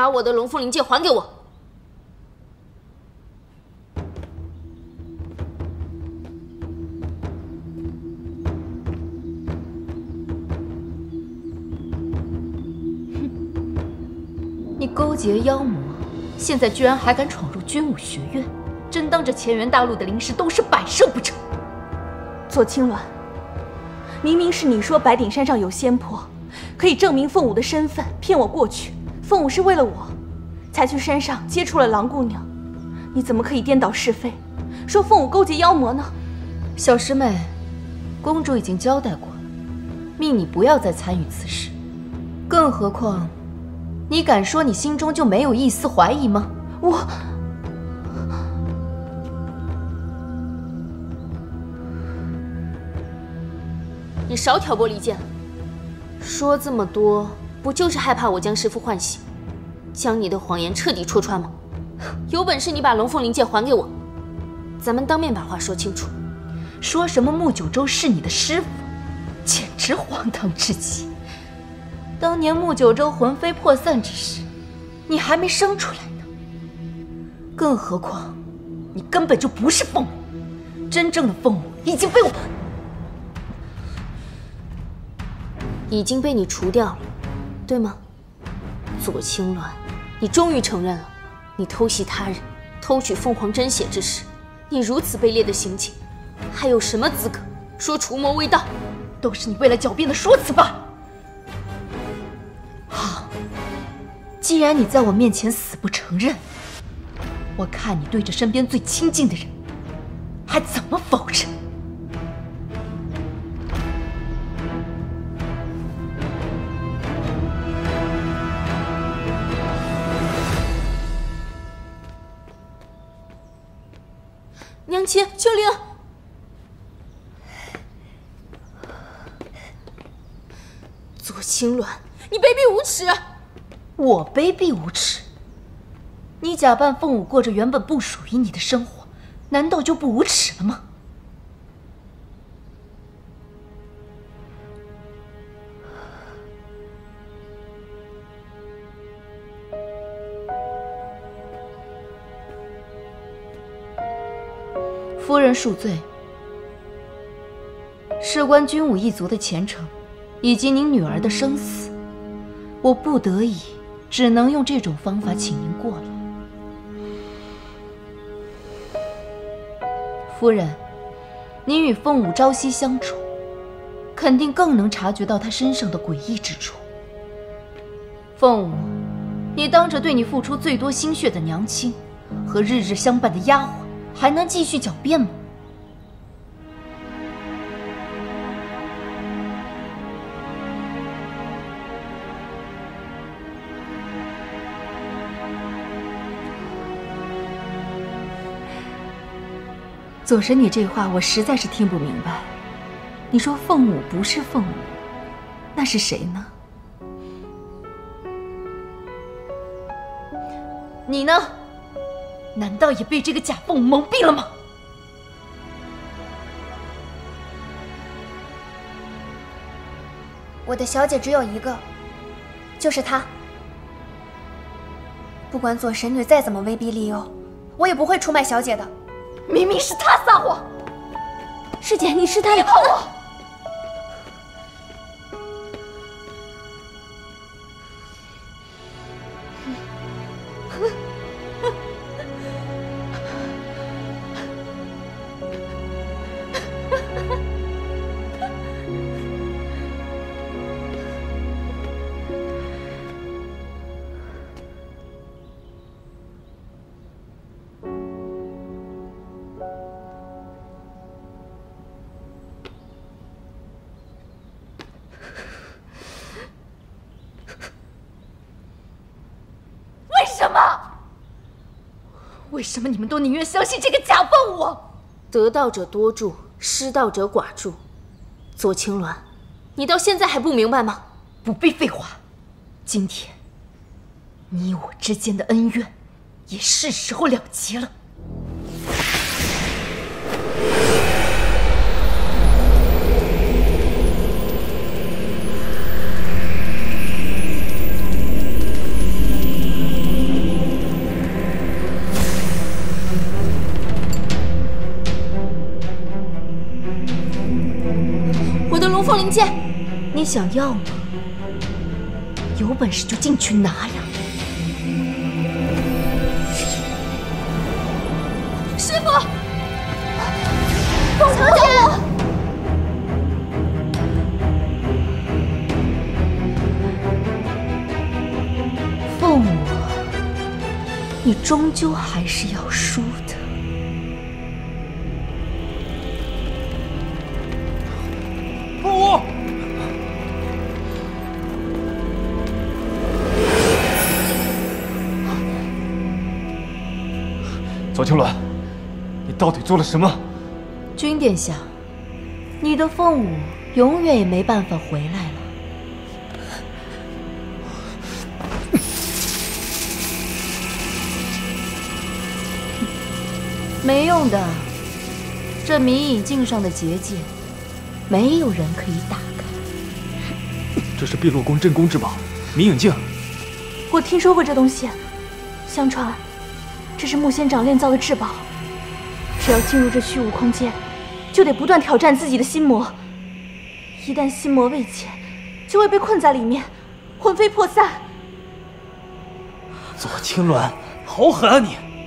把我的龙凤灵剑还给我！哼你勾结妖魔，现在居然还敢闯入军武学院，真当这乾元大陆的灵石都是摆设不成？左青鸾，明明是你说白顶山上有仙魄，可以证明凤舞的身份，骗我过去。凤舞是为了我，才去山上接触了狼姑娘。你怎么可以颠倒是非，说凤舞勾结妖魔呢？小师妹，公主已经交代过了，命你不要再参与此事。更何况，你敢说你心中就没有一丝怀疑吗？我。你少挑拨离间，说这么多不就是害怕我将师傅唤醒，将你的谎言彻底戳穿吗？有本事你把龙凤灵剑还给我，咱们当面把话说清楚。说什么穆九州是你的师傅，简直荒唐至极。当年穆九州魂飞魄散之时，你还没生出来呢。更何况，你根本就不是凤母，真正的凤母已经被我。已经被你除掉了，对吗？左青鸾，你终于承认了，你偷袭他人、偷取凤凰真血之事，你如此卑劣的行径，还有什么资格说除魔未到？都是你为了狡辩的说辞吧？好，既然你在我面前死不承认，我看你对着身边最亲近的人，还怎么否认？娘亲，秋灵，左青鸾，你卑鄙无耻！我卑鄙无耻？你假扮凤舞过着原本不属于你的生活，难道就不无耻了吗？夫人恕罪，事关君武一族的前程，以及您女儿的生死，我不得已只能用这种方法请您过了。夫人，您与凤舞朝夕相处，肯定更能察觉到她身上的诡异之处。凤舞，你当着对你付出最多心血的娘亲，和日日相伴的丫鬟。还能继续狡辩吗？左神女这话我实在是听不明白。你说凤舞不是凤舞，那是谁呢？你呢？难道也被这个假凤舞蒙蔽了吗？我的小姐只有一个，就是她。不管左神女再怎么威逼利诱，我也不会出卖小姐的。明明是她撒谎，师姐，你是她别碰我！为什么你们都宁愿相信这个假凤凰？得道者多助，失道者寡助。左青鸾，你到现在还不明白吗？不必废话，今天你我之间的恩怨也是时候了结了。你想要吗？有本事就进去拿呀！师傅，凤长姐。凤舞，你终究还是要输的。左青鸾，你到底做了什么？君殿下，你的凤舞永远也没办法回来了。没用的，这迷影镜上的结界，没有人可以打开。这是碧落宫镇宫之宝，迷影镜。我听说过这东西，相传这是木仙长炼造的至宝。只要进入这虚无空间，就得不断挑战自己的心魔。一旦心魔未解，就会被困在里面，魂飞魄散。左青鸾，好狠啊你！